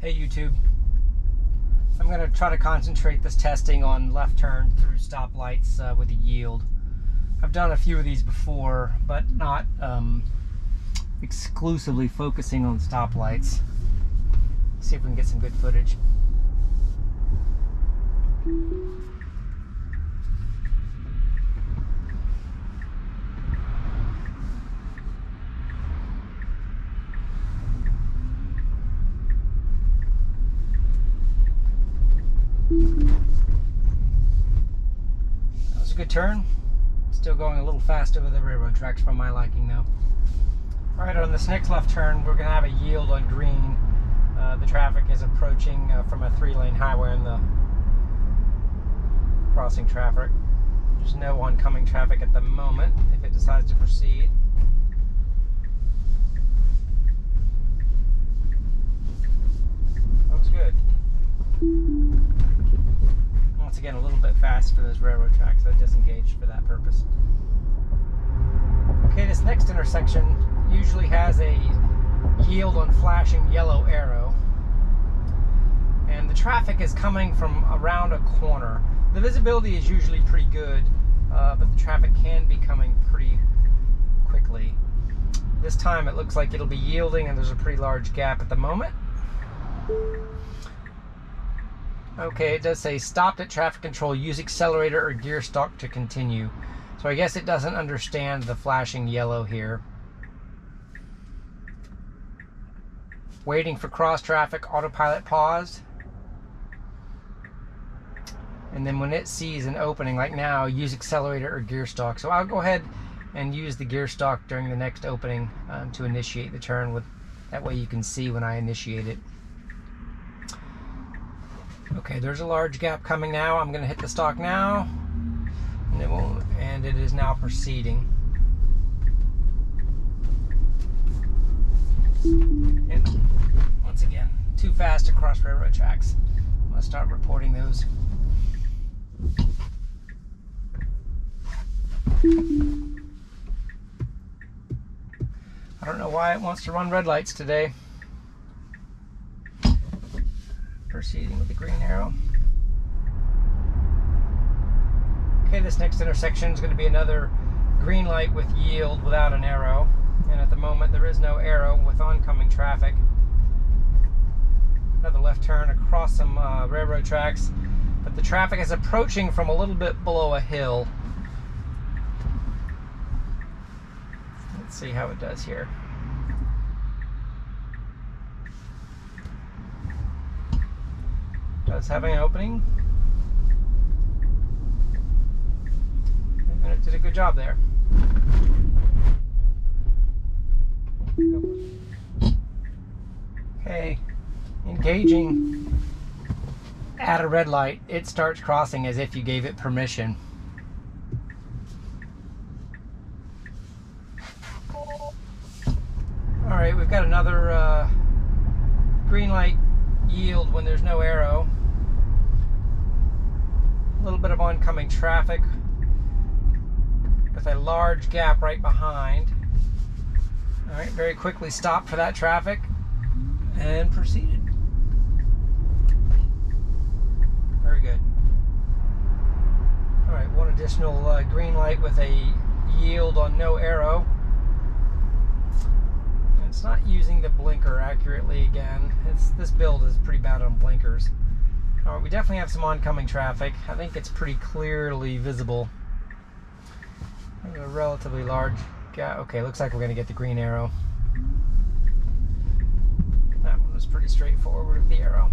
Hey YouTube. I'm going to try to concentrate this testing on left turn through stoplights uh, with a yield. I've done a few of these before, but not um, exclusively focusing on stoplights. See if we can get some good footage. That was a good turn. Still going a little fast over the railroad tracks for my liking though. Alright, on this next left turn, we're going to have a yield on green. Uh, the traffic is approaching uh, from a three lane highway in the crossing traffic. There's no oncoming traffic at the moment if Once again, a little bit fast for those railroad tracks. I disengaged for that purpose. Okay, this next intersection usually has a yield on flashing yellow arrow. And the traffic is coming from around a corner. The visibility is usually pretty good, uh, but the traffic can be coming pretty quickly. This time it looks like it'll be yielding and there's a pretty large gap at the moment. Okay, it does say stopped at traffic control, use accelerator or gear stalk to continue. So I guess it doesn't understand the flashing yellow here. Waiting for cross traffic, autopilot paused. And then when it sees an opening, like now, use accelerator or gear stalk. So I'll go ahead and use the gear stalk during the next opening um, to initiate the turn. With That way you can see when I initiate it. Okay, there's a large gap coming now. I'm going to hit the stalk now. And it, won't, and it is now proceeding. And once again, too fast to cross railroad tracks. I'm to start reporting those. I don't know why it wants to run red lights today. Proceeding with the green arrow. Okay, this next intersection is going to be another green light with yield without an arrow. And at the moment, there is no arrow with oncoming traffic. Another left turn across some uh, railroad tracks, but the traffic is approaching from a little bit below a hill. Let's see how it does here. Does having an opening. And it did a good job there. Okay, engaging at a red light, it starts crossing as if you gave it permission. All right, we've got another uh, green light yield when there's no arrow. Little bit of oncoming traffic with a large gap right behind. All right, very quickly stopped for that traffic and proceeded. Very good. All right, one additional uh, green light with a yield on no arrow. It's not using the blinker accurately again. It's This build is pretty bad on blinkers. We definitely have some oncoming traffic. I think it's pretty clearly visible. A relatively large gap. Okay, looks like we're going to get the green arrow. That one was pretty straightforward with the arrow.